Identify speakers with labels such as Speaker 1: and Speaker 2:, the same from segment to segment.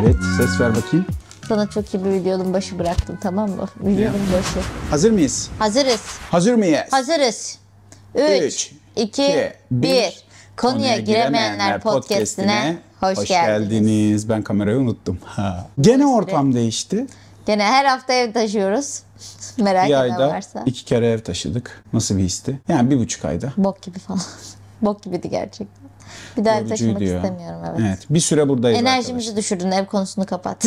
Speaker 1: Evet ses ver bakayım.
Speaker 2: Sana çok iyi bir videonun başı bıraktım tamam mı? Videonun başı.
Speaker 1: Hazır mıyız?
Speaker 2: Hazırız.
Speaker 1: Hazır mıyız?
Speaker 2: Hazırız. 3,
Speaker 1: Üç,
Speaker 2: 2,
Speaker 1: iki,
Speaker 2: 1.
Speaker 1: bir.
Speaker 2: Konuya giremeyenler podcastine hoş, geldiniz.
Speaker 1: Ben kamerayı unuttum. Ha. Gene ortam değişti.
Speaker 2: Gene her hafta ev taşıyoruz. Merak
Speaker 1: Bir
Speaker 2: eden
Speaker 1: ayda
Speaker 2: varsa.
Speaker 1: iki kere ev taşıdık. Nasıl bir histi? Yani bir buçuk ayda.
Speaker 2: Bok gibi falan. Bok gibiydi gerçekten. Bir daha taşımak
Speaker 1: Yorucuydu ya.
Speaker 2: istemiyorum evet.
Speaker 1: Evet. Bir süre buradayız
Speaker 2: Enerjimizi düşürdün ev konusunu kapat.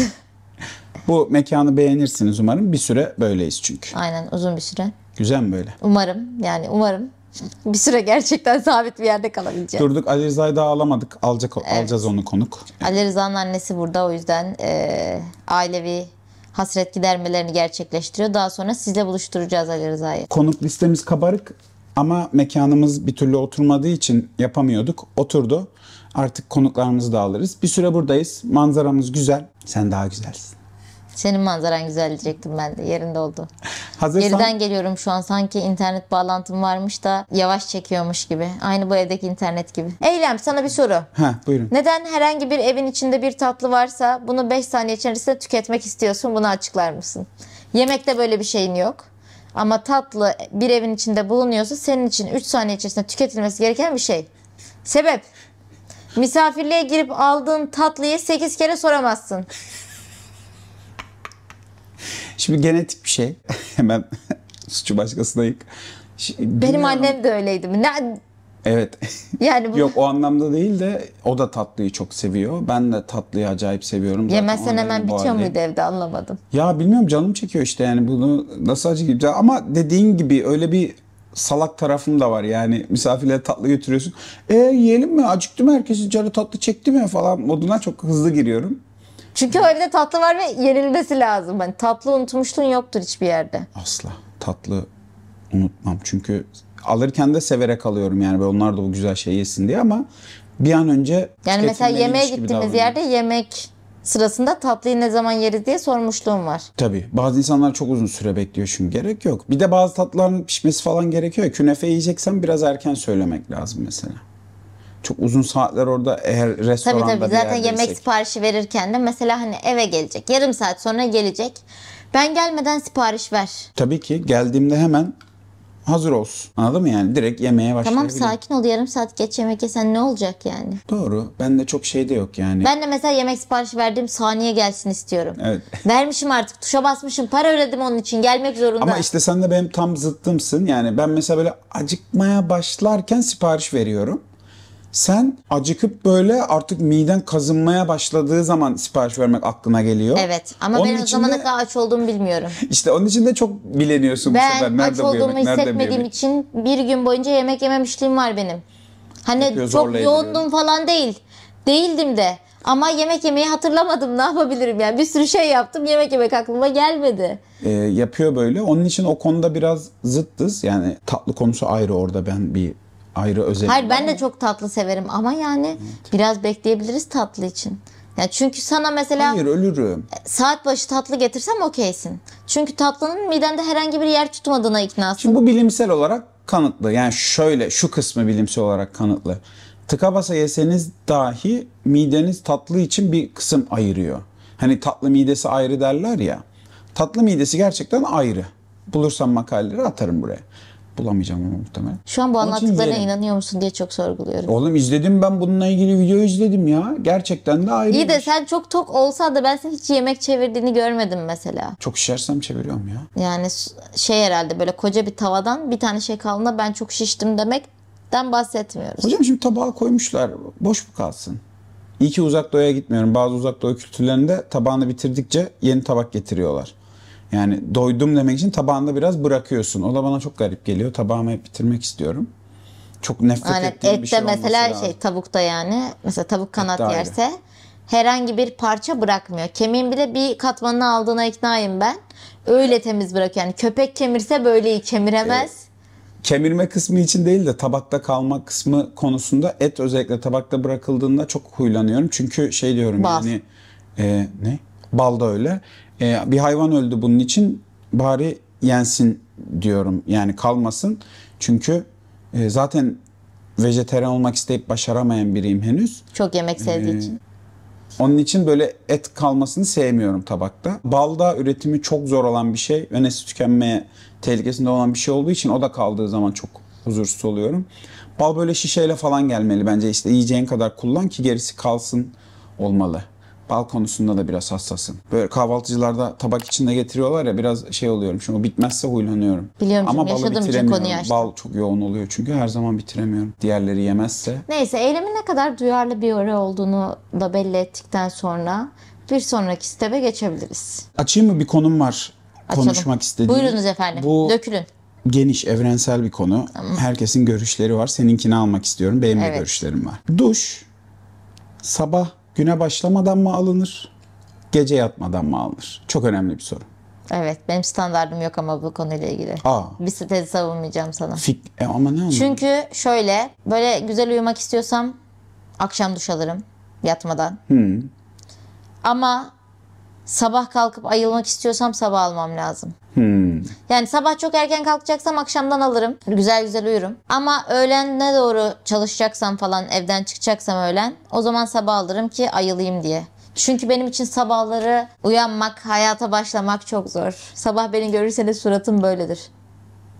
Speaker 1: Bu mekanı beğenirsiniz umarım. Bir süre böyleyiz çünkü.
Speaker 2: Aynen uzun bir süre.
Speaker 1: Güzel mi böyle?
Speaker 2: Umarım yani umarım bir süre gerçekten sabit bir yerde kalabileceğim.
Speaker 1: Durduk Ali Rıza'yı daha alamadık. Alacak, Alacağız onu konuk.
Speaker 2: Ali Rıza'nın annesi burada o yüzden eee, ailevi hasret gidermelerini gerçekleştiriyor. Daha sonra sizle buluşturacağız Ali Rıza'yı.
Speaker 1: Konuk listemiz kabarık ama mekanımız bir türlü oturmadığı için yapamıyorduk. Oturdu. Artık konuklarımızı da alırız. Bir süre buradayız. Manzaramız güzel. Sen daha güzelsin.
Speaker 2: Senin manzaran güzel diyecektim ben de yerinde oldu.
Speaker 1: Hazırsan
Speaker 2: Geriden geliyorum şu an sanki internet bağlantım varmış da yavaş çekiyormuş gibi. Aynı bu evdeki internet gibi. Eylem sana bir soru.
Speaker 1: Ha buyurun.
Speaker 2: Neden herhangi bir evin içinde bir tatlı varsa bunu 5 saniye içerisinde tüketmek istiyorsun? Bunu açıklar mısın? Yemekte böyle bir şeyin yok. Ama tatlı bir evin içinde bulunuyorsa senin için 3 saniye içerisinde tüketilmesi gereken bir şey. Sebep? Misafirliğe girip aldığın tatlıyı 8 kere soramazsın.
Speaker 1: Şimdi genetik bir şey. Hemen suçu başkasına yık. Şi-
Speaker 2: Benim
Speaker 1: bilmiyorum.
Speaker 2: annem de öyleydi. Ne,
Speaker 1: Evet.
Speaker 2: yani bu
Speaker 1: Yok o anlamda değil de o da tatlıyı çok seviyor. Ben de tatlıyı acayip seviyorum. Zaten
Speaker 2: yemezsen hemen bitiyor
Speaker 1: hali.
Speaker 2: muydu evde anlamadım.
Speaker 1: Ya bilmiyorum canım çekiyor işte yani bunu nasıl acı gibi. Ama dediğin gibi öyle bir salak tarafım da var yani misafirlere tatlı götürüyorsun. E yiyelim mi? Acıktı mı herkesin canı tatlı çekti mi falan moduna çok hızlı giriyorum.
Speaker 2: Çünkü o evde tatlı var ve yenilmesi lazım. Hani tatlı unutmuşluğun yoktur hiçbir yerde.
Speaker 1: Asla tatlı unutmam çünkü alırken de severek alıyorum yani böyle onlar da bu güzel şey yesin diye ama bir an önce
Speaker 2: Yani mesela yemeğe gittiğimiz yerde yemek sırasında tatlıyı ne zaman yeriz diye sormuşluğum var.
Speaker 1: Tabii. Bazı insanlar çok uzun süre bekliyor çünkü gerek yok. Bir de bazı tatlıların pişmesi falan gerekiyor. ya. Künefe yiyeceksen biraz erken söylemek lazım mesela. Çok uzun saatler orada eğer
Speaker 2: Tabii
Speaker 1: restoranda
Speaker 2: tabii
Speaker 1: bir
Speaker 2: zaten yemek siparişi verirken de mesela hani eve gelecek. Yarım saat sonra gelecek. Ben gelmeden sipariş ver.
Speaker 1: Tabii ki geldiğimde hemen hazır olsun. Anladın mı yani? Direkt yemeğe
Speaker 2: Tamam
Speaker 1: başlayabilirim.
Speaker 2: sakin ol yarım saat geç yemek yesen ne olacak yani?
Speaker 1: Doğru. Bende çok şey de yok yani.
Speaker 2: Ben de mesela yemek siparişi verdiğim saniye gelsin istiyorum.
Speaker 1: Evet.
Speaker 2: Vermişim artık tuşa basmışım para ödedim onun için gelmek zorunda.
Speaker 1: Ama işte sen de benim tam zıttımsın. Yani ben mesela böyle acıkmaya başlarken sipariş veriyorum. Sen acıkıp böyle artık miden kazınmaya başladığı zaman sipariş vermek aklına geliyor.
Speaker 2: Evet ama
Speaker 1: Onun
Speaker 2: ben o zamana kadar aç olduğumu bilmiyorum.
Speaker 1: İşte onun için de çok bileniyorsun bu sefer.
Speaker 2: Ben
Speaker 1: Nerede
Speaker 2: aç
Speaker 1: bu
Speaker 2: olduğumu
Speaker 1: yemek?
Speaker 2: Hissetmediğim için bir gün boyunca yemek yememişliğim var benim. Hani
Speaker 1: Yapıyor,
Speaker 2: çok yoğundum falan değil. Değildim de. Ama yemek yemeyi hatırlamadım. Ne yapabilirim yani? Bir sürü şey yaptım. Yemek yemek aklıma gelmedi.
Speaker 1: Ee, yapıyor böyle. Onun için o konuda biraz zıttız. Yani tatlı konusu ayrı orada ben bir ayrı özel.
Speaker 2: Hayır ben de çok tatlı severim ama yani biraz bekleyebiliriz tatlı için. Yani çünkü sana mesela
Speaker 1: Hayır ölürüm.
Speaker 2: saat başı tatlı getirsem okeysin. Çünkü tatlının midende herhangi bir yer tutmadığına iknasın.
Speaker 1: Şimdi bu bilimsel olarak kanıtlı. Yani şöyle şu kısmı bilimsel olarak kanıtlı. Tıka basa yeseniz dahi mideniz tatlı için bir kısım ayırıyor. Hani tatlı midesi ayrı derler ya. Tatlı midesi gerçekten ayrı. Bulursam makaleleri atarım buraya. Bulamayacağım ama muhtemelen.
Speaker 2: Şu an bu anlattıklarına inanıyor musun diye çok sorguluyorum.
Speaker 1: Oğlum izledim ben bununla ilgili video izledim ya. Gerçekten de ayrı.
Speaker 2: İyi de sen çok tok olsa da ben senin hiç yemek çevirdiğini görmedim mesela.
Speaker 1: Çok şişersem çeviriyorum ya.
Speaker 2: Yani şey herhalde böyle koca bir tavadan bir tane şey kaldığında ben çok şiştim demekten bahsetmiyoruz.
Speaker 1: Hocam şimdi tabağa koymuşlar. Boş mu kalsın? İyi ki uzak doğuya gitmiyorum. Bazı uzak doğu kültürlerinde tabağını bitirdikçe yeni tabak getiriyorlar. Yani doydum demek için tabağında biraz bırakıyorsun. O da bana çok garip geliyor. Tabağımı hep bitirmek istiyorum. Çok nefret
Speaker 2: Yani
Speaker 1: ettiğim bir
Speaker 2: ette
Speaker 1: şey olması
Speaker 2: mesela
Speaker 1: lazım.
Speaker 2: şey tavukta yani mesela tavuk kanat yerse herhangi bir parça bırakmıyor. Kemiğin bile bir katmanını aldığına iknayım ben. Öyle temiz bırakıyor. Yani köpek kemirse böyle iyi kemiremez.
Speaker 1: Kemirme kısmı için değil de tabakta kalma kısmı konusunda et özellikle tabakta bırakıldığında çok huylanıyorum. Çünkü şey diyorum
Speaker 2: Bal.
Speaker 1: yani e, ne? Bal da öyle. E, bir hayvan öldü bunun için bari yensin diyorum. Yani kalmasın. Çünkü e, zaten vejeteryan olmak isteyip başaramayan biriyim henüz.
Speaker 2: Çok yemek sevdiği
Speaker 1: Ee,
Speaker 2: için.
Speaker 1: Onun için böyle et kalmasını sevmiyorum tabakta. Balda üretimi çok zor olan bir şey ve nesli tükenmeye tehlikesinde olan bir şey olduğu için o da kaldığı zaman çok huzursuz oluyorum. Bal böyle şişeyle falan gelmeli bence işte yiyeceğin kadar kullan ki gerisi kalsın olmalı. Bal konusunda da biraz hassasım. Böyle kahvaltıcılarda tabak içinde getiriyorlar ya biraz şey oluyorum. Şimdi o bitmezse huylanıyorum.
Speaker 2: Biliyorum
Speaker 1: Ama balı
Speaker 2: yaşadığım için
Speaker 1: bitiremiyorum.
Speaker 2: konuyu açtım.
Speaker 1: Bal çok yoğun oluyor çünkü her zaman bitiremiyorum. Diğerleri yemezse.
Speaker 2: Neyse eylemin ne kadar duyarlı bir öre olduğunu da belli ettikten sonra bir sonraki step'e geçebiliriz.
Speaker 1: Açayım mı bir konum var
Speaker 2: Açalım.
Speaker 1: konuşmak istediğim.
Speaker 2: Buyurunuz efendim.
Speaker 1: Bu
Speaker 2: Dökülün.
Speaker 1: geniş, evrensel bir konu. Herkesin görüşleri var. Seninkini almak istiyorum. Benim de
Speaker 2: Evet.
Speaker 1: görüşlerim var. Duş sabah güne başlamadan mı alınır? Gece yatmadan mı alınır? Çok önemli bir soru.
Speaker 2: Evet benim standardım yok ama bu konuyla ilgili.
Speaker 1: Aa,
Speaker 2: Bir tezi savunmayacağım sana.
Speaker 1: fik e, ama ne anlamı?
Speaker 2: Çünkü şöyle böyle güzel uyumak istiyorsam akşam duş alırım yatmadan. Ama sabah kalkıp ayılmak istiyorsam sabah almam lazım.
Speaker 1: Hmm.
Speaker 2: Yani sabah çok erken kalkacaksam akşamdan alırım. Güzel güzel uyurum. Ama öğlene doğru çalışacaksam falan evden çıkacaksam öğlen o zaman sabah alırım ki ayılayım diye. Çünkü benim için sabahları uyanmak, hayata başlamak çok zor. Sabah beni görürseniz suratım böyledir.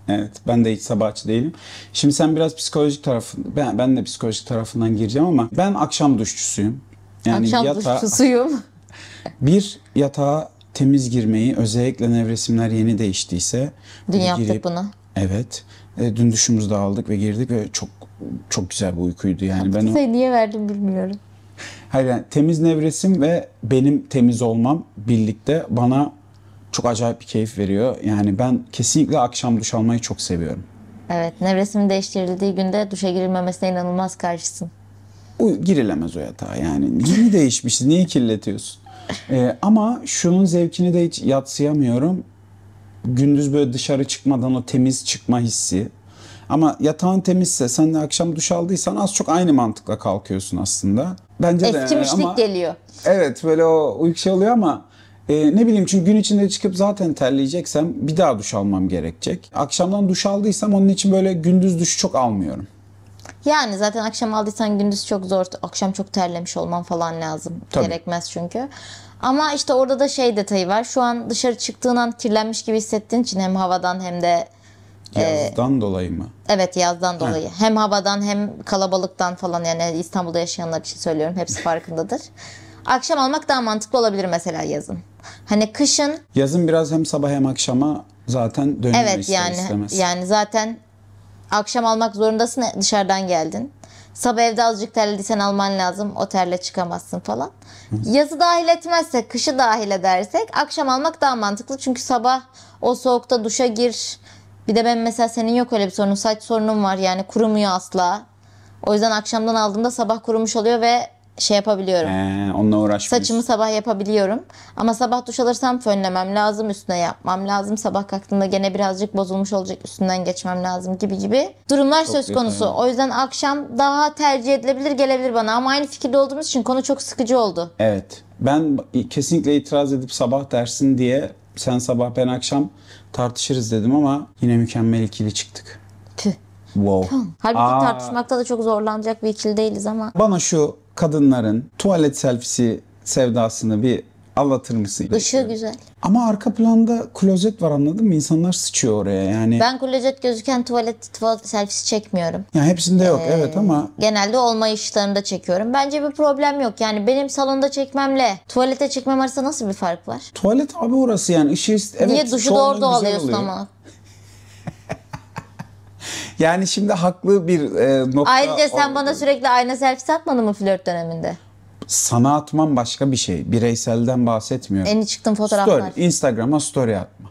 Speaker 1: Evet, ben de hiç sabahçı değilim. Şimdi sen biraz psikolojik tarafın, ben, ben de psikolojik tarafından gireceğim ama ben akşam duşçusuyum. Yani
Speaker 2: Akşam
Speaker 1: yatağa-
Speaker 2: duşçusuyum.
Speaker 1: Bir yatağa temiz girmeyi özellikle nevresimler yeni değiştiyse.
Speaker 2: Dün yaptık bunu.
Speaker 1: Evet. E, dün duşumuzu da aldık ve girdik ve çok çok güzel bir uykuydu yani. Ben o,
Speaker 2: Size niye verdim bilmiyorum.
Speaker 1: hayır yani temiz nevresim ve benim temiz olmam birlikte bana çok acayip bir keyif veriyor. Yani ben kesinlikle akşam duş almayı çok seviyorum.
Speaker 2: Evet, nevresimin değiştirildiği günde duşa girilmemesine inanılmaz karşısın.
Speaker 1: O girilemez o yatağa yani. Yeni değişmişiz. Niye kirletiyorsun? Ee, ama şunun zevkini de hiç yatsıyamıyorum. Gündüz böyle dışarı çıkmadan o temiz çıkma hissi. Ama yatağın temizse sen de akşam duş aldıysan az çok aynı mantıkla kalkıyorsun aslında. Bence de
Speaker 2: Eskimişlik
Speaker 1: ama
Speaker 2: geliyor.
Speaker 1: evet böyle o uyku şey oluyor ama e, ne bileyim çünkü gün içinde çıkıp zaten terleyeceksem bir daha duş almam gerekecek. Akşamdan duş aldıysam onun için böyle gündüz duş çok almıyorum.
Speaker 2: Yani zaten akşam aldıysan gündüz çok zor. Akşam çok terlemiş olman falan lazım.
Speaker 1: Tabii.
Speaker 2: Gerekmez çünkü. Ama işte orada da şey detayı var. Şu an dışarı çıktığın an kirlenmiş gibi hissettiğin için hem havadan hem de
Speaker 1: Yazdan dolayı mı?
Speaker 2: evet yazdan dolayı. Hem havadan hem kalabalıktan falan yani İstanbul'da yaşayanlar için söylüyorum. Hepsi farkındadır. Akşam almak daha mantıklı olabilir mesela yazın. Hani kışın
Speaker 1: Yazın biraz hem sabah hem akşama zaten dönüyor
Speaker 2: Evet
Speaker 1: ister
Speaker 2: yani
Speaker 1: istemez.
Speaker 2: yani zaten akşam almak zorundasın dışarıdan geldin. Sabah evde azıcık terlediysen alman lazım. O terle çıkamazsın falan. Yazı dahil etmezsek, kışı dahil edersek akşam almak daha mantıklı. Çünkü sabah o soğukta duşa gir. Bir de ben mesela senin yok öyle bir sorunun. Saç sorunum var yani kurumuyor asla. O yüzden akşamdan aldığımda sabah kurumuş oluyor ve şey yapabiliyorum.
Speaker 1: Ee, onunla uğraşmıyoruz.
Speaker 2: Saçımı sabah yapabiliyorum. Ama sabah duş alırsam fönlemem lazım, üstüne yapmam lazım. Sabah kalktığımda gene birazcık bozulmuş olacak, üstünden geçmem lazım gibi gibi durumlar söz
Speaker 1: detaylı.
Speaker 2: konusu. O yüzden akşam daha tercih edilebilir gelebilir bana. Ama aynı fikirde olduğumuz için konu çok sıkıcı oldu.
Speaker 1: Evet. Ben kesinlikle itiraz edip sabah dersin diye sen sabah ben akşam tartışırız dedim ama yine mükemmel ikili çıktık.
Speaker 2: Tüh.
Speaker 1: Wow.
Speaker 2: Halbuki
Speaker 1: Aa.
Speaker 2: tartışmakta da çok zorlanacak bir ikili değiliz ama.
Speaker 1: Bana şu kadınların tuvalet selfisi sevdasını bir anlatır mısın?
Speaker 2: Işığı güzel.
Speaker 1: Ama arka planda klozet var anladın mı? İnsanlar sıçıyor oraya yani.
Speaker 2: Ben klozet gözüken tuvalet, tuvalet selfisi çekmiyorum.
Speaker 1: Ya hepsinde yok
Speaker 2: Ee,
Speaker 1: evet ama
Speaker 2: Genelde olma işlerinde çekiyorum. Bence bir problem yok. Yani benim salonda çekmemle tuvalete çekmem arasında nasıl bir fark var?
Speaker 1: tuvalet abi orası yani ışığı evet,
Speaker 2: Niye duşu da orada alıyorsun
Speaker 1: oluyor.
Speaker 2: ama?
Speaker 1: Yani şimdi haklı bir e, nokta.
Speaker 2: Ayrıca sen
Speaker 1: o-
Speaker 2: bana sürekli ayna selfie atmadın mı flört döneminde?
Speaker 1: Sana atmam başka bir şey. Bireyselden bahsetmiyorum.
Speaker 2: En iyi çıktığın fotoğraflar.
Speaker 1: Story, Instagram'a story atma.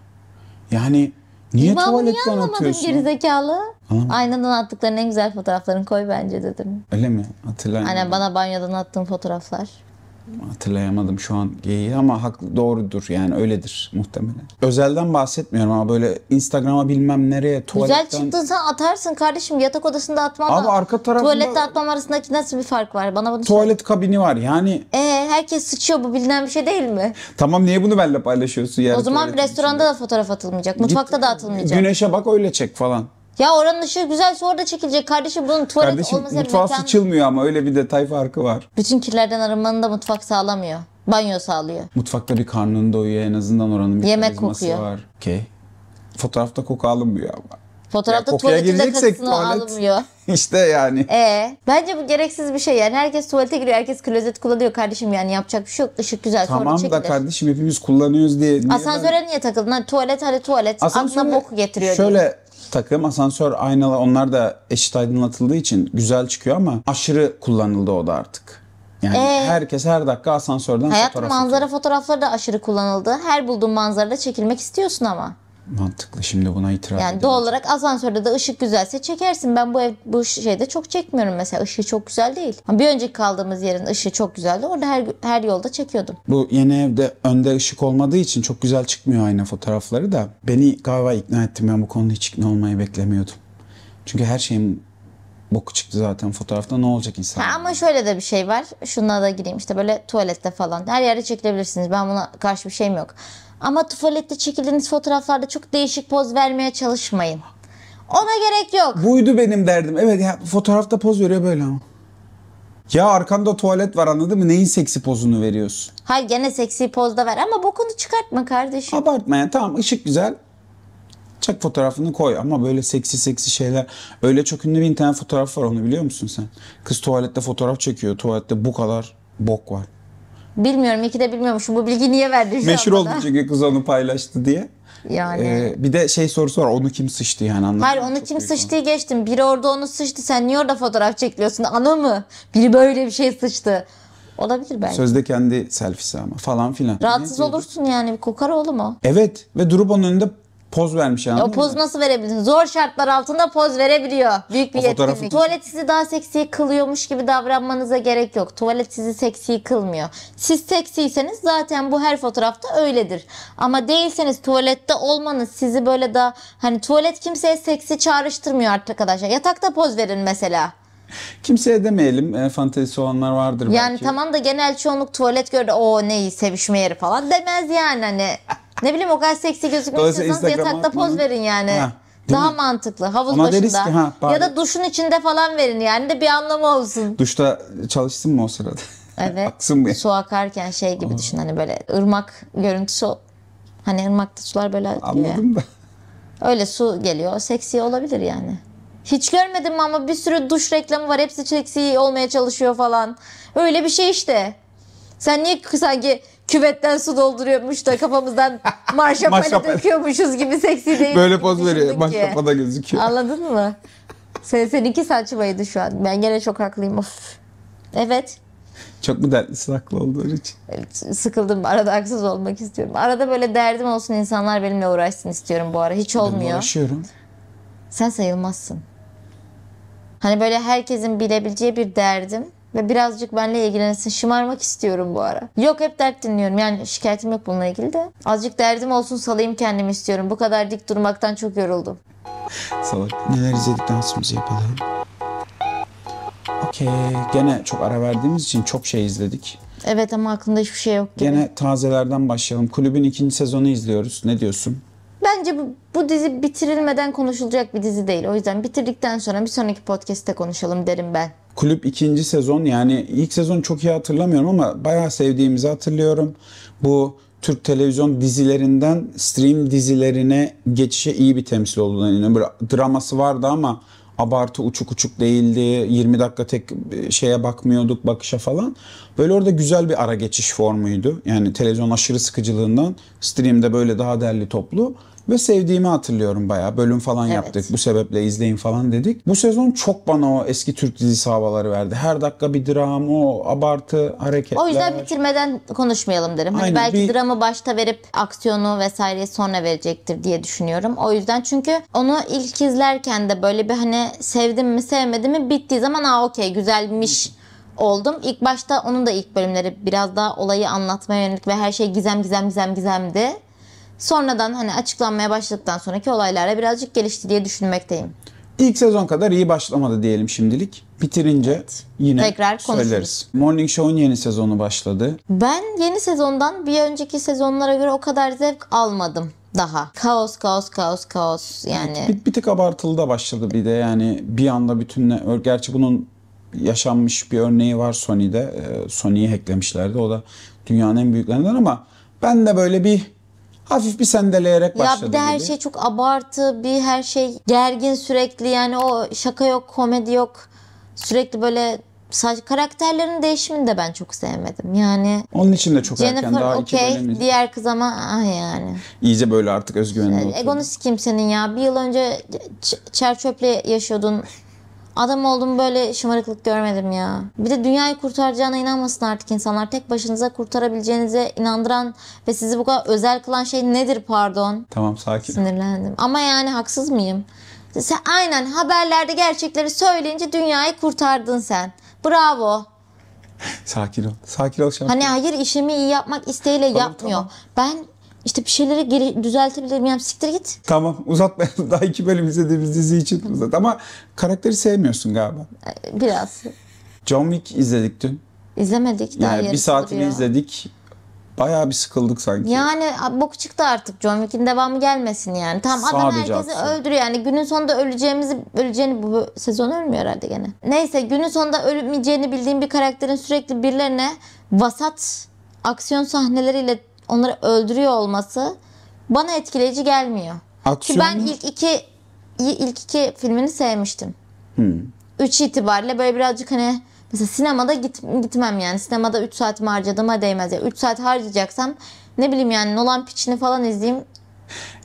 Speaker 1: Yani niye
Speaker 2: Ben niye
Speaker 1: tuvaletten
Speaker 2: anlamadım
Speaker 1: atıyorsun?
Speaker 2: gerizekalı? Aynadan attıkların en güzel fotoğraflarını koy bence dedim.
Speaker 1: Öyle mi? Hatırlayamadım.
Speaker 2: Aynen bana banyodan attığın fotoğraflar.
Speaker 1: Hatırlayamadım şu an geyiği ama haklı doğrudur yani öyledir muhtemelen. Özelden bahsetmiyorum ama böyle Instagram'a bilmem nereye tuvaletten...
Speaker 2: Güzel çıktın sen atarsın kardeşim yatak odasında atmam
Speaker 1: Abi arka tarafında-
Speaker 2: Tuvalette atmam arasındaki nasıl bir fark var? Bana bunu söyle.
Speaker 1: Tuvalet kabini var yani
Speaker 2: Ee, herkes sıçıyor bu bilinen bir şey değil mi?
Speaker 1: tamam niye bunu benimle paylaşıyorsun yani
Speaker 2: O zaman restoranda da fotoğraf atılmayacak. Mutfakta da atılmayacak.
Speaker 1: Güneşe bak öyle çek falan.
Speaker 2: Ya oranın ışığı güzelse orada çekilecek. Kardeşim bunun tuvalet
Speaker 1: Kardeşim
Speaker 2: olmasa
Speaker 1: mutfağı
Speaker 2: mekan...
Speaker 1: sıçılmıyor ama öyle bir detay farkı var.
Speaker 2: Bütün kirlerden arınmanı da mutfak sağlamıyor. Banyo sağlıyor.
Speaker 1: Mutfakta bir karnın doyuyor en azından oranın bir
Speaker 2: Yemek kokuyor.
Speaker 1: var. Okey. Fotoğrafta koku alınmıyor ama.
Speaker 2: Fotoğrafta
Speaker 1: Ya kokuya
Speaker 2: tuvaletin de
Speaker 1: gireceksek
Speaker 2: kakısını
Speaker 1: tuvalet.
Speaker 2: almıyor.
Speaker 1: İşte yani.
Speaker 2: E bence bu gereksiz bir şey yani. Herkes tuvalete giriyor, herkes klozet kullanıyor kardeşim yani yapacak bir şey yok. Işık güzel sonra
Speaker 1: Tamam
Speaker 2: çekilir.
Speaker 1: da kardeşim hepimiz kullanıyoruz diye. niye ben-
Speaker 2: Asansöre niye takıldın? Hani tuvalet hadi tuvalet. Aklına boku getiriyor diye.
Speaker 1: Takım asansör aynalar onlar da eşit aydınlatıldığı için güzel çıkıyor ama aşırı kullanıldı o da artık. Yani
Speaker 2: Ee?
Speaker 1: herkes her dakika asansörden
Speaker 2: Hayatım
Speaker 1: fotoğraf
Speaker 2: manzara
Speaker 1: atıyor.
Speaker 2: fotoğrafları da aşırı kullanıldı. Her bulduğun manzarada çekilmek istiyorsun ama.
Speaker 1: Mantıklı şimdi buna itiraz
Speaker 2: Yani
Speaker 1: edelim.
Speaker 2: doğal olarak asansörde de ışık güzelse çekersin. Ben bu ev, bu şeyde çok çekmiyorum mesela. Işığı çok güzel değil. Bir önceki kaldığımız yerin ışığı çok güzeldi. Orada her, her yolda çekiyordum.
Speaker 1: Bu yeni evde önde ışık olmadığı için çok güzel çıkmıyor ayna fotoğrafları da. Beni galiba ikna ettim. Ben bu konuda hiç ikna olmayı beklemiyordum. Çünkü her şeyin boku çıktı zaten fotoğrafta. Ne olacak insan?
Speaker 2: Ha, ama şöyle de bir şey var. Şuna da gireyim işte böyle tuvalette falan. Her yerde çekilebilirsiniz. Ben buna karşı bir şeyim yok. Ama tuvalette çekildiğiniz fotoğraflarda çok değişik poz vermeye çalışmayın. Ona gerek yok.
Speaker 1: Buydu benim derdim. Evet ya fotoğrafta poz veriyor böyle ama. Ya arkanda tuvalet var anladın mı? Neyin seksi pozunu veriyorsun?
Speaker 2: Hayır gene seksi pozda ver ama bokunu çıkartma kardeşim.
Speaker 1: Abartma yani tamam ışık güzel. Çak fotoğrafını koy ama böyle seksi seksi şeyler. Öyle çok ünlü bir internet fotoğraf var onu biliyor musun sen? Kız tuvalette fotoğraf çekiyor. Tuvalette bu kadar bok var.
Speaker 2: Bilmiyorum iyi ki de bilmiyormuşum. Bu bilgi niye verdin şu
Speaker 1: Meşhur oldu çünkü kız onu paylaştı diye.
Speaker 2: Yani.
Speaker 1: Ee, bir de şey sorusu var onu kim sıçtı yani anladın
Speaker 2: Hayır
Speaker 1: mı?
Speaker 2: onu
Speaker 1: Çok
Speaker 2: kim
Speaker 1: büyük
Speaker 2: sıçtığı geçtim. Biri orada onu sıçtı. Sen niye orada fotoğraf çekiliyorsun? Ana mı? Biri böyle bir şey sıçtı. Olabilir belki.
Speaker 1: Sözde kendi selfie'si ama falan filan.
Speaker 2: Rahatsız
Speaker 1: Ne
Speaker 2: olursun yani. Bir kokar oğlum o.
Speaker 1: Evet ve durup onun önünde poz vermiş
Speaker 2: Ya
Speaker 1: anladın
Speaker 2: o poz nasıl verebilirsin? Zor şartlar altında poz verebiliyor. Büyük bir
Speaker 1: O fotoğrafı-
Speaker 2: yetkinlik. Tuvalet sizi daha seksi kılıyormuş gibi davranmanıza gerek yok. Tuvalet sizi seksi kılmıyor. Siz seksiyseniz zaten bu her fotoğrafta öyledir. Ama değilseniz tuvalette olmanız sizi böyle daha hani tuvalet kimseye seksi çağrıştırmıyor artık arkadaşlar. Yatakta poz verin mesela.
Speaker 1: Kimseye demeyelim. E, fantezisi olanlar vardır
Speaker 2: Yani
Speaker 1: belki.
Speaker 2: tamam da genel çoğunluk tuvalet gördü. O ne iyi sevişme yeri falan demez yani hani. Ne bileyim o kadar seksi
Speaker 1: Instagram'a
Speaker 2: yatakta poz verin yani.
Speaker 1: Ha, değil
Speaker 2: Daha
Speaker 1: mi?
Speaker 2: mantıklı. Havuz
Speaker 1: Ona
Speaker 2: başında.
Speaker 1: ki, ha, bari-
Speaker 2: ya da duşun içinde falan verin yani de bir anlamı olsun.
Speaker 1: Duşta çalışsın mı o sırada?
Speaker 2: Evet.
Speaker 1: Aksın mı?
Speaker 2: Su akarken şey gibi düşün hani böyle ırmak görüntüsü. Hani ırmakta sular böyle akıyor ya.
Speaker 1: Anladım da.
Speaker 2: Öyle su geliyor. Seksi olabilir yani. Hiç görmedim ama bir sürü duş reklamı var. Hepsi seksi olmaya çalışıyor falan. Öyle bir şey işte. Sen niye sanki küvetten su dolduruyormuş da kafamızdan Marşapane. döküyormuşuz gibi seksi değil.
Speaker 1: Böyle poz veriyor. kafada gözüküyor.
Speaker 2: Anladın mı? Sen, seninki saçmaydı şu an. Ben gene çok haklıyım. Of. Evet.
Speaker 1: Çok mu dertlisin haklı olduğun için?
Speaker 2: Evet, Sıkıldım. Arada haksız olmak istiyorum. Arada böyle derdim olsun insanlar benimle uğraşsın istiyorum bu ara. Hiç
Speaker 1: Ben
Speaker 2: olmuyor.
Speaker 1: uğraşıyorum.
Speaker 2: Sen sayılmazsın. Hani böyle herkesin bilebileceği bir derdim ve birazcık benimle ilgilensin. Şımarmak istiyorum bu ara. Yok hep dert dinliyorum. Yani şikayetim yok bununla ilgili de. Azıcık derdim olsun salayım kendimi istiyorum. Bu kadar dik durmaktan çok yoruldum.
Speaker 1: Salak. Neler izledik dansımızı yapalım. Okey. Gene çok ara verdiğimiz için çok şey izledik.
Speaker 2: Evet ama aklımda hiçbir şey yok gibi.
Speaker 1: Gene tazelerden başlayalım. Kulübün ikinci sezonu izliyoruz. Ne diyorsun?
Speaker 2: Bence bu, bu dizi bitirilmeden konuşulacak bir dizi değil. O yüzden bitirdikten sonra bir sonraki podcast'te konuşalım derim ben.
Speaker 1: Kulüp ikinci sezon yani ilk sezon çok iyi hatırlamıyorum ama bayağı sevdiğimizi hatırlıyorum. Bu Türk televizyon dizilerinden stream dizilerine geçişe iyi bir temsil oldu. Yani böyle draması vardı ama abartı uçuk uçuk değildi. 20 dakika tek şeye bakmıyorduk bakışa falan. Böyle orada güzel bir ara geçiş formuydu. Yani televizyon aşırı sıkıcılığından streamde böyle daha derli toplu. Ve sevdiğimi hatırlıyorum bayağı. Bölüm falan
Speaker 2: Evet.
Speaker 1: yaptık. Bu sebeple izleyin falan dedik. Bu sezon çok bana o eski Türk dizisi havaları verdi. Her dakika bir dram, o abartı hareketler.
Speaker 2: O yüzden bitirmeden konuşmayalım derim. Hani
Speaker 1: Aynen,
Speaker 2: belki
Speaker 1: bir-
Speaker 2: dramı başta verip aksiyonu vesaireyi sonra verecektir diye düşünüyorum. O yüzden çünkü onu ilk izlerken de böyle bir hani sevdim mi sevmedim mi bittiği zaman aa okey güzelmiş oldum. İlk başta onun da ilk bölümleri biraz daha olayı anlatmaya yönelik ve her şey gizem gizem gizem gizemdi. Sonradan hani açıklanmaya başladıktan sonraki olaylarla birazcık gelişti diye düşünmekteyim.
Speaker 1: İlk sezon kadar iyi başlamadı diyelim şimdilik. Bitirince yine
Speaker 2: Tekrar konuşuruz.
Speaker 1: söyleriz. Morning Show'un yeni sezonu başladı.
Speaker 2: Ben yeni sezondan bir önceki sezonlara göre o kadar zevk almadım. Daha. Kaos, kaos, kaos, kaos. Yani
Speaker 1: Bir, bir tık abartılı da başladı bir de yani bir anda bütünle gerçi bunun yaşanmış bir örneği var Sony'de. Ee, Sony'yi hacklemişlerdi. O da dünyanın en büyüklerinden ama ben de böyle bir hafif bir sendeleyerek
Speaker 2: Ya
Speaker 1: başladı
Speaker 2: bir de her
Speaker 1: gibi.
Speaker 2: şey çok abartı, bir her şey gergin sürekli yani o şaka yok, komedi yok. Sürekli böyle sadece karakterlerin değişimini de ben çok sevmedim. Yani
Speaker 1: Onun için de çok erken
Speaker 2: Jennifer
Speaker 1: daha iki bölüm
Speaker 2: diğer kız ama ah yani.
Speaker 1: İyice böyle artık özgüvenli oturdu.
Speaker 2: Egonu sikeyim senin ya. Bir yıl önce çer çöple yaşıyordun. Adam oldum böyle şımarıklık görmedim ya. Bir de dünyayı kurtaracağına inanmasın artık insanlar. Tek başınıza kurtarabileceğinize inandıran ve sizi bu kadar özel kılan şey nedir pardon?
Speaker 1: Tamam sakin.
Speaker 2: Sinirlendim. Ama yani haksız mıyım? Sen aynen haberlerde gerçekleri söyleyince dünyayı kurtardın sen. Bravo.
Speaker 1: Sakin ol. Sakin ol şampiyon.
Speaker 2: Hani hayır işimi iyi yapmak isteğiyle yapmıyor.
Speaker 1: tamam.
Speaker 2: Ben işte bir şeyleri geri düzeltebilirim. Yani siktir git.
Speaker 1: Tamam uzatmayalım. Daha iki bölüm izlediğimiz dizi için uzat. Ama karakteri sevmiyorsun galiba.
Speaker 2: Biraz.
Speaker 1: John Wick izledik dün.
Speaker 2: İzlemedik. Daha
Speaker 1: Yani bir saatini
Speaker 2: duruyor.
Speaker 1: izledik. Bayağı bir sıkıldık sanki.
Speaker 2: Yani bok çıktı artık John Wick'in devamı gelmesin yani. Adam
Speaker 1: Sadece
Speaker 2: herkesi
Speaker 1: aksiyon.
Speaker 2: öldürüyor yani günün sonunda öleceğimizi öleceğini bu bu sezon ölmüyor herhalde gene. Neyse günün sonunda ölmeyeceğini bildiğim bir karakterin sürekli birilerine vasat aksiyon sahneleriyle onları öldürüyor olması bana etkileyici gelmiyor.
Speaker 1: Aksiyon
Speaker 2: ben ilk iki ilk iki filmini sevmiştim.
Speaker 1: Hmm.
Speaker 2: Üç itibariyle böyle birazcık hani mesela sinemada git, gitmem yani. Sinemada 3 saatimi harcadığıma değmez. ya 3 saat harcayacaksam ne bileyim yani Nolan Piç'ini falan izleyeyim.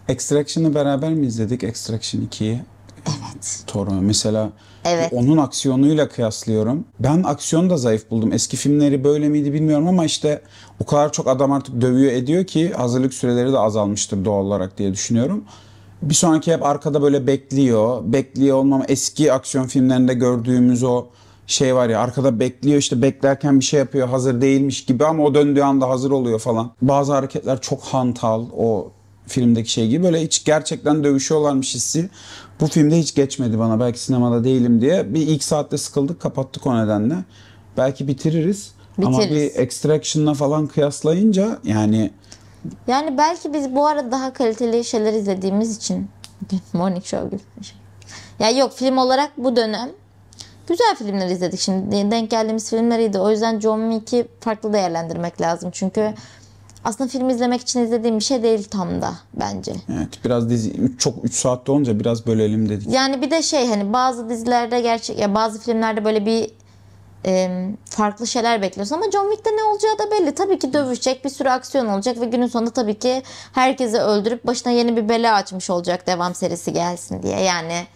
Speaker 1: Extraction'ı beraber mi izledik? Extraction 2'yi.
Speaker 2: Evet.
Speaker 1: Toro mesela
Speaker 2: Evet.
Speaker 1: onun aksiyonuyla kıyaslıyorum. Ben aksiyonu da zayıf buldum. Eski filmleri böyle miydi bilmiyorum ama işte o kadar çok adam artık dövüyor ediyor ki hazırlık süreleri de azalmıştır doğal olarak diye düşünüyorum. Bir sonraki hep arkada böyle bekliyor. Bekliyor olmam eski aksiyon filmlerinde gördüğümüz o şey var ya arkada bekliyor işte beklerken bir şey yapıyor hazır değilmiş gibi ama o döndüğü anda hazır oluyor falan. Bazı hareketler çok hantal o filmdeki şey gibi böyle hiç gerçekten dövüşüyorlarmış hissi. Bu filmde hiç geçmedi bana belki sinemada değilim diye. Bir ilk saatte sıkıldık kapattık o nedenle. Belki bitiririz. Ama
Speaker 2: Bitiririz.
Speaker 1: bir Extraction'la falan kıyaslayınca yani
Speaker 2: Yani belki biz bu arada daha kaliteli şeyler izlediğimiz için Morning Show gibi. Ya yok film olarak bu dönem güzel filmler izledik şimdi. Denk geldiğimiz filmleriydi. O yüzden John Wick'i farklı değerlendirmek lazım. Çünkü aslında film izlemek için izlediğim bir şey değil tam da bence.
Speaker 1: evet biraz dizi üç- çok 3 saatte olunca biraz bölelim dedik.
Speaker 2: Yani bir de şey hani bazı dizilerde gerçek ya bazı filmlerde böyle bir e, farklı şeyler bekliyorsun ama John Wick'te ne olacağı da belli. Tabii ki dövüşecek, bir sürü aksiyon olacak ve günün sonunda tabii ki herkesi öldürüp başına yeni bir bela açmış olacak devam serisi gelsin diye. Yani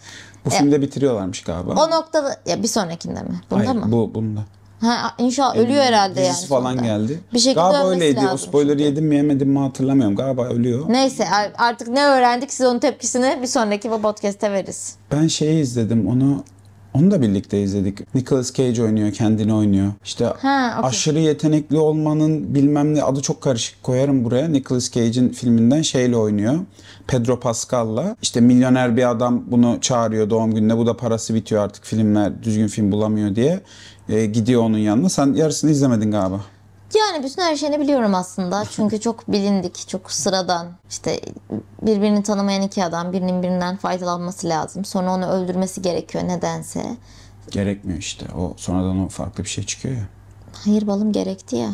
Speaker 1: Bu filmde bitiriyorlarmış galiba.
Speaker 2: o noktada ya bir sonrakinde mi? Bunda
Speaker 1: Hayır,
Speaker 2: mı?
Speaker 1: bu bunda.
Speaker 2: Ha inşallah ölüyor herhalde yani.
Speaker 1: falan
Speaker 2: sonunda.
Speaker 1: geldi.
Speaker 2: Bir şekilde
Speaker 1: Galiba öyleydi. O
Speaker 2: lazım
Speaker 1: spoiler'ı
Speaker 2: çünkü.
Speaker 1: yedim mi yemedim mi hatırlamıyorum. Galiba ölüyor.
Speaker 2: Neyse ar- artık ne öğrendik size onun tepkisini bir sonraki bu podcast'te veririz.
Speaker 1: Ben şeyi izledim onu onu da birlikte izledik. Nicolas Cage oynuyor, kendini oynuyor. İşte
Speaker 2: Ha, okey.
Speaker 1: aşırı yetenekli olmanın bilmem ne adı çok karışık koyarım buraya. Nicolas Cage'in filminden şeyle oynuyor. Pedro Pascal'la. İşte milyoner bir adam bunu çağırıyor doğum gününe. Bu da parası bitiyor artık filmler düzgün film bulamıyor diye. Ee, gidiyor onun yanına. Sen yarısını izlemedin galiba.
Speaker 2: Yani bütün her şeyini biliyorum aslında. Çünkü çok bilindik, çok sıradan. İşte birbirini tanımayan iki adam birinin birinden faydalanması lazım. Sonra onu öldürmesi gerekiyor nedense.
Speaker 1: Gerekmiyor işte. O sonradan o farklı bir şey çıkıyor ya.
Speaker 2: Hayır balım gerekti ya.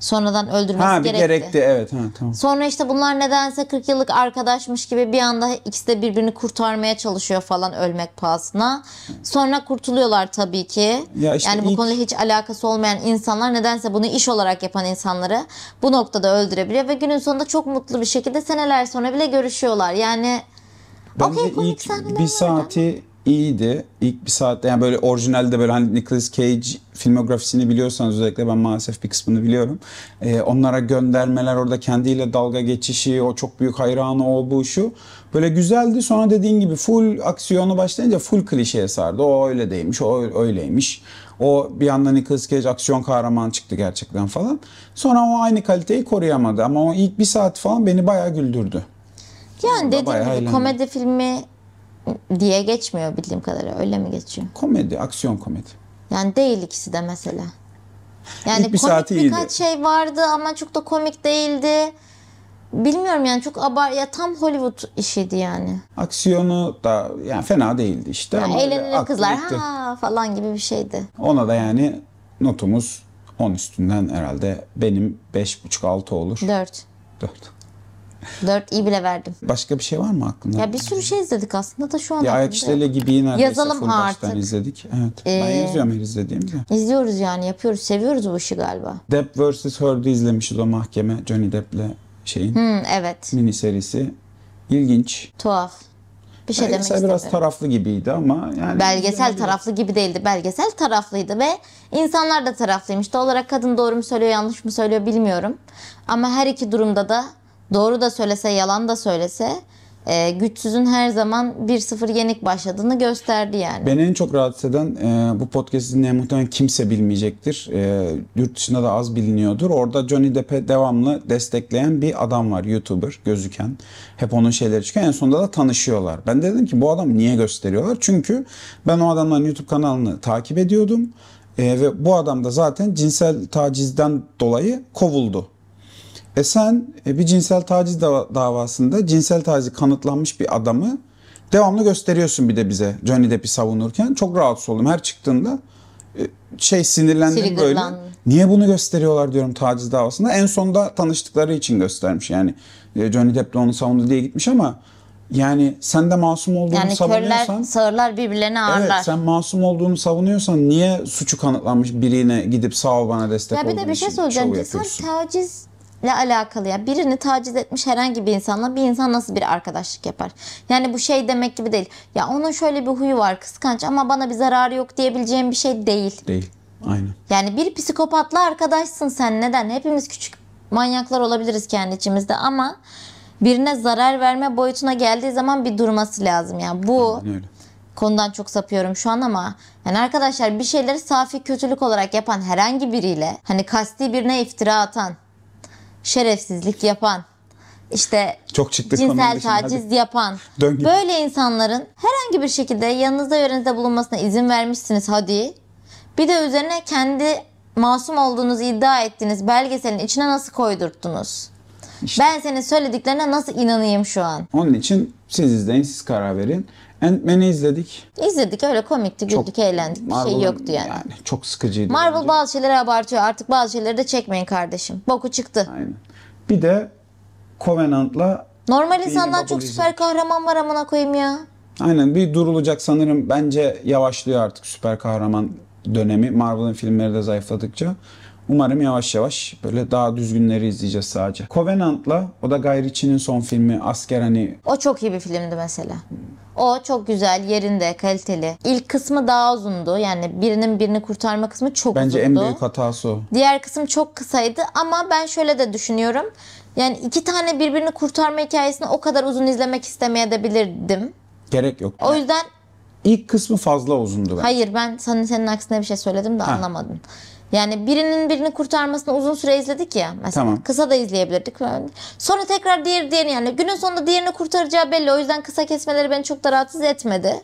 Speaker 2: Sonradan öldürmesi
Speaker 1: Ha bir
Speaker 2: gerekti.
Speaker 1: gerekti evet ha tamam.
Speaker 2: Sonra işte bunlar nedense 40 yıllık arkadaşmış gibi bir anda ikisi de birbirini kurtarmaya çalışıyor falan ölmek pahasına. Sonra kurtuluyorlar tabii ki.
Speaker 1: Ya işte
Speaker 2: yani bu
Speaker 1: ilk-
Speaker 2: konuyla hiç alakası olmayan insanlar nedense bunu iş olarak yapan insanları bu noktada öldürebiliyor ve günün sonunda çok mutlu bir şekilde seneler sonra bile görüşüyorlar. Yani
Speaker 1: Bence
Speaker 2: komik
Speaker 1: ilk bir saati iyiydi. İlk bir saatte yani böyle orijinalde böyle hani Nicolas Cage filmografisini biliyorsanız özellikle ben maalesef bir kısmını biliyorum. Ee, onlara göndermeler orada kendiyle dalga geçişi, o çok büyük hayranı o bu şu. Böyle güzeldi. Sonra dediğin gibi full aksiyonu başlayınca full klişeye sardı. O öyle değilmiş, o öyleymiş. O bir anda Nicolas Cage aksiyon kahraman çıktı gerçekten falan. Sonra o aynı kaliteyi koruyamadı ama o ilk bir saat falan beni bayağı güldürdü.
Speaker 2: yani dediğim gibi komedi filmi diye geçmiyor bildiğim kadarıyla. Öyle mi geçiyor?
Speaker 1: Komedi, aksiyon komedi.
Speaker 2: Yani değil ikisi de mesela. Yani
Speaker 1: İlk bir
Speaker 2: komik
Speaker 1: saati
Speaker 2: birkaç şey vardı ama çok da komik değildi. bilmiyorum yani çok abar ya tam Hollywood işiydi yani.
Speaker 1: Aksiyonu da yani fena değildi işte.
Speaker 2: Yani
Speaker 1: aktı
Speaker 2: kızlar
Speaker 1: gitti.
Speaker 2: ha falan gibi bir şeydi.
Speaker 1: Ona da yani notumuz 10 üstünden herhalde benim 5.5-6 olur.
Speaker 2: 4.
Speaker 1: 4.
Speaker 2: 4 iyi bile verdim.
Speaker 1: Başka bir şey var mı aklında?
Speaker 2: Ya bir sürü şey izledik aslında da şu an
Speaker 1: Ya ayak işleriyle gibiyi neredeyse
Speaker 2: Yazalım
Speaker 1: full baştan
Speaker 2: artık.
Speaker 1: izledik. Evet. ben
Speaker 2: Ee,
Speaker 1: yazıyorum her izlediğimde.
Speaker 2: İzliyoruz yani yapıyoruz seviyoruz bu işi galiba.
Speaker 1: Depp vs. Heard'ı izlemişiz o mahkeme. Johnny Depp'le şeyin
Speaker 2: Hı, evet
Speaker 1: mini serisi. İlginç.
Speaker 2: tuhaf. Bir şey demek
Speaker 1: Belgesel
Speaker 2: istemiyorum.
Speaker 1: biraz taraflı gibiydi ama yani
Speaker 2: Belgesel taraflı gibi değildi. Belgesel taraflıydı ve insanlar da taraflıymış. Doğal olarak kadın doğru mu söylüyor yanlış mı söylüyor bilmiyorum. Ama her iki durumda da doğru da söylese yalan da söylese e, güçsüzün her zaman 1-0 yenik başladığını gösterdi yani.
Speaker 1: Beni en çok rahatsız eden e, bu podcast dinleyen muhtemelen kimse bilmeyecektir. E, yurt dışında da az biliniyordur. Orada Johnny Depp'e devamlı destekleyen bir adam var. YouTuber gözüken. Hep onun şeyleri çıkıyor. En sonunda da tanışıyorlar. Ben de dedim ki bu adamı niye gösteriyorlar? Çünkü ben o adamların YouTube kanalını takip ediyordum. E, ve bu adam da zaten cinsel tacizden dolayı kovuldu. E sen e, bir cinsel taciz dava- davasında cinsel tacizi kanıtlanmış bir adamı devamlı gösteriyorsun bir de bize Johnny Depp'i savunurken. Çok rahatsız oldum. Her çıktığında e, şey sinirlendim böyle. Niye bunu gösteriyorlar diyorum taciz davasında. En sonunda tanıştıkları için göstermiş. Yani e, Johnny Depp de onu savundu diye gitmiş ama yani sen de masum olduğunu
Speaker 2: Yani
Speaker 1: savunuyorsan
Speaker 2: sağırlar birbirlerine ağırlar.
Speaker 1: Evet sen masum olduğunu savunuyorsan niye suçu kanıtlanmış birine gidip sağ ol bana destek
Speaker 2: Ya bir de
Speaker 1: olduğun
Speaker 2: bir şey
Speaker 1: için
Speaker 2: söyleyeceğim.
Speaker 1: şov
Speaker 2: Tacizle alakalı ya. Birini taciz etmiş herhangi bir insanla bir insan nasıl bir arkadaşlık yapar? Yani bu şey demek gibi değil. Ya onun şöyle bir huyu var kıskanç ama bana bir zararı yok diyebileceğim bir şey değil.
Speaker 1: Değil. Aynen.
Speaker 2: Yani bir psikopatla arkadaşsın sen. Neden? Hepimiz küçük manyaklar olabiliriz kendi içimizde ama birine zarar verme boyutuna geldiği zaman bir durması lazım. Yani bu
Speaker 1: Aynen öyle.
Speaker 2: konudan çok sapıyorum şu an ama yani arkadaşlar bir şeyleri safi kötülük olarak yapan herhangi biriyle hani kasti birine iftira atan, şerefsizlik yapan, işte
Speaker 1: Çok çıktık
Speaker 2: cinsel
Speaker 1: dışına, hadi.
Speaker 2: taciz yapan
Speaker 1: Dön
Speaker 2: böyle insanların herhangi bir şekilde yanınızda yörenizde bulunmasına izin vermişsiniz hadi. Bir de üzerine kendi masum olduğunuzu iddia ettiğiniz belgeselin içine nasıl koydurttunuz? Ben senin söylediklerine nasıl inanayım şu an?
Speaker 1: Onun için siz izleyin, siz karar verin. Ant-Man'i izledik.
Speaker 2: İzledik öyle komikti, güldük, eğlendik. Bir şey
Speaker 1: Marvel'ın
Speaker 2: yoktu yani.
Speaker 1: çok sıkıcıydı.
Speaker 2: Marvel
Speaker 1: bence.
Speaker 2: bazı şeyleri abartıyor. Artık bazı şeyleri de çekmeyin kardeşim. Boku çıktı.
Speaker 1: Aynen. Bir de Covenant'la
Speaker 2: Normal insandan çok süper kahraman var amına koyayım ya.
Speaker 1: aynen bir durulacak sanırım. Bence yavaşlıyor artık süper kahraman dönemi. Marvel'ın filmleri de zayıfladıkça. Umarım yavaş yavaş böyle daha düzgünleri izleyeceğiz sadece. Covenant'la o da Guy Ritchie'nin son filmi asker hani
Speaker 2: O çok iyi bir filmdi mesela. O çok güzel, yerinde, kaliteli. İlk kısmı daha uzundu. Yani birinin birini kurtarma kısmı çok
Speaker 1: bence
Speaker 2: uzundu.
Speaker 1: en büyük hatası o.
Speaker 2: Diğer kısım çok kısaydı ama ben şöyle de düşünüyorum. Yani iki tane birbirini kurtarma hikayesini o kadar uzun izlemek istemeyebilirdim.
Speaker 1: Gerek yok.
Speaker 2: O yüzden
Speaker 1: İlk kısmı fazla uzundu bence.
Speaker 2: hayır ben senin, senin aksine bir şey söyledim de anlamadın. Yani birinin birini kurtarmasını uzun süre izledik ya mesela.
Speaker 1: Tamam.
Speaker 2: Kısa da izleyebilirdik. Sonra tekrar diğer diğerini yani günün sonunda diğerini kurtaracağı belli. O yüzden kısa kesmeleri beni çok da rahatsız etmedi.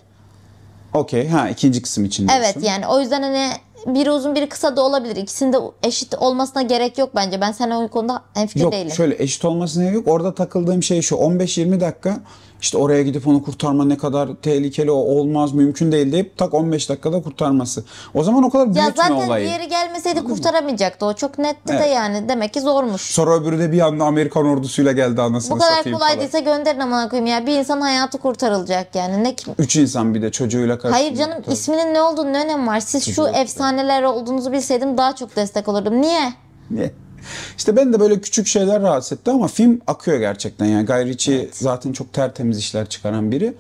Speaker 1: Okey. Ha ikinci kısım için diyorsun.
Speaker 2: Evet yani o yüzden hani biri uzun biri kısa da olabilir. İkisinin de eşit olmasına gerek yok bence. Ben seninle o konuda hemfikir
Speaker 1: Yok
Speaker 2: değilim.
Speaker 1: şöyle eşit olmasına gerek yok. Orada takıldığım şey şu 15-20 dakika işte oraya gidip onu kurtarma ne kadar tehlikeli o olmaz mümkün değil deyip tak 15 dakikada kurtarması. O zaman o kadar
Speaker 2: ya
Speaker 1: büyütme
Speaker 2: zaten
Speaker 1: olayı.
Speaker 2: diğeri gelmeseydi kurtaramayacaktı. O çok netti de
Speaker 1: Evet.
Speaker 2: yani. Demek ki zormuş.
Speaker 1: Sonra öbürü de bir anda Amerikan ordusuyla geldi anasını
Speaker 2: Bu kadar
Speaker 1: satayım
Speaker 2: kolay
Speaker 1: falan.
Speaker 2: değilse gönderin amına koyayım ya. Bir insanın hayatı kurtarılacak yani. Ne kim?
Speaker 1: Üç insan bir de çocuğuyla karıştı.
Speaker 2: Hayır canım isminin ne olduğunu ne önemi var? Siz şu
Speaker 1: Çocuğu-
Speaker 2: efsaneler olduğunuzu bilseydim daha çok destek olurdum. Niye?
Speaker 1: Niye? İşte ben de böyle küçük şeyler rahatsız etti ama film akıyor gerçekten. Yani Guy Ritchie zaten çok tertemiz işler çıkaran biri.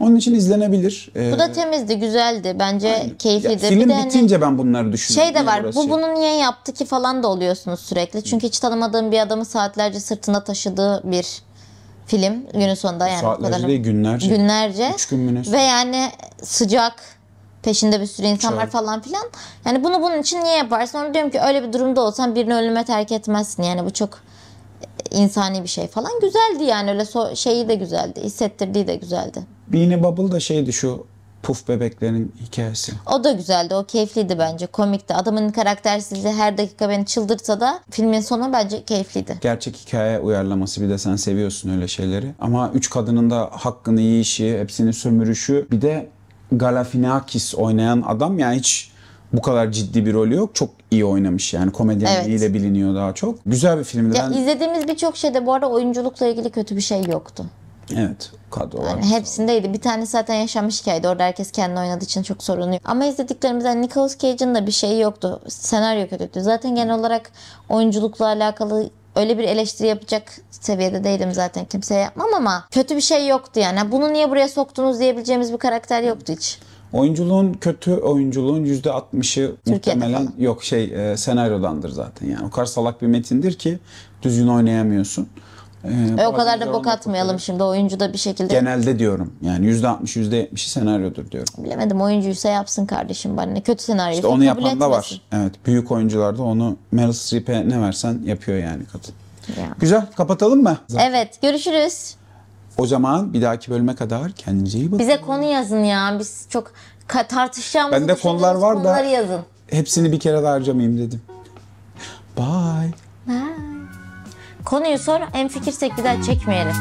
Speaker 1: Onun için izlenebilir. Ee,
Speaker 2: Bu da temizdi, güzeldi. Bence
Speaker 1: ya
Speaker 2: keyifliydi.
Speaker 1: film
Speaker 2: bir de hani
Speaker 1: bitince ben bunları düşünüyorum.
Speaker 2: şey de var. Bu
Speaker 1: şey?
Speaker 2: bunu niye yaptı ki falan da oluyorsunuz sürekli. Çünkü hiç tanımadığım bir adamı saatlerce sırtında taşıdığı bir film günün sonunda yani
Speaker 1: Saatlerce değil, günlerce.
Speaker 2: günlerce
Speaker 1: Üç gün mü
Speaker 2: ve yani sıcak peşinde bir sürü insan var falan filan. Yani bunu bunun için niye yaparsın? Onu diyorum ki öyle bir durumda olsan birini ölüme terk etmezsin. Yani bu çok insani bir şey falan. Güzeldi yani öyle so- şeyi de güzeldi. Hissettirdiği de güzeldi.
Speaker 1: Beanie Bubble da şeydi şu puf bebeklerin hikayesi.
Speaker 2: O da güzeldi. O keyifliydi bence. Komikti. Adamın karaktersizliği her dakika beni çıldırtsa da filmin sonu bence keyifliydi.
Speaker 1: Gerçek hikaye uyarlaması bir de sen seviyorsun öyle şeyleri. Ama üç kadının da hakkını yiyişi, hepsini sömürüşü. Bir de Galifianakis oynayan adam yani hiç bu kadar ciddi bir rolü yok. Çok iyi oynamış yani komedyenliğiyle biliniyor daha çok. Güzel bir filmdi.
Speaker 2: Ya
Speaker 1: ben
Speaker 2: izlediğimiz birçok şeyde bu arada oyunculukla ilgili kötü bir şey yoktu.
Speaker 1: evet kadro var.
Speaker 2: Yani hepsindeydi. Bir tane zaten yaşanmış hikayeydi. Orada herkes kendi oynadığı için çok sorun yok. Ama izlediklerimizden Nicolas Cage'in de bir şeyi yoktu. Senaryo kötüydü. Zaten genel olarak oyunculukla alakalı öyle bir eleştiri yapacak seviyede değilim zaten. Kimseye yapmam ama kötü bir şey yoktu yani. Bunu niye buraya soktunuz diyebileceğimiz bir karakter yoktu hiç.
Speaker 1: Oyunculuğun kötü oyunculuğun %60'ı muhtemelen
Speaker 2: falan.
Speaker 1: yok şey e, senaryodandır zaten. Yani o kadar salak bir metindir ki düzgün oynayamıyorsun. E,
Speaker 2: E, o kadar da bok atmayalım şimdi. Oyuncu da bir şekilde
Speaker 1: Genelde diyorum. Yani %60 %70'i senaryodur diyorum.
Speaker 2: bilemedim oyuncuysa yapsın kardeşim bana ne kötü senaryoysa
Speaker 1: İşte onu yapan da
Speaker 2: etmesin.
Speaker 1: var. Evet. Büyük oyuncularda onu Meryl Streep'e ne versen yapıyor yani kadın.
Speaker 2: Ya.
Speaker 1: Güzel. Kapatalım mı?
Speaker 2: Evet görüşürüz.
Speaker 1: O zaman bir dahaki bölüme kadar kendinize iyi bakın.
Speaker 2: Bize konu yazın ya. Biz çok tartışacağımızı
Speaker 1: Bende konular
Speaker 2: düşündüğümüz
Speaker 1: var da-
Speaker 2: yazın.
Speaker 1: Hepsini bir kere de harcamayayım dedim. Bye.
Speaker 2: Konuyu sor en fikirsek bir çekmeyelim.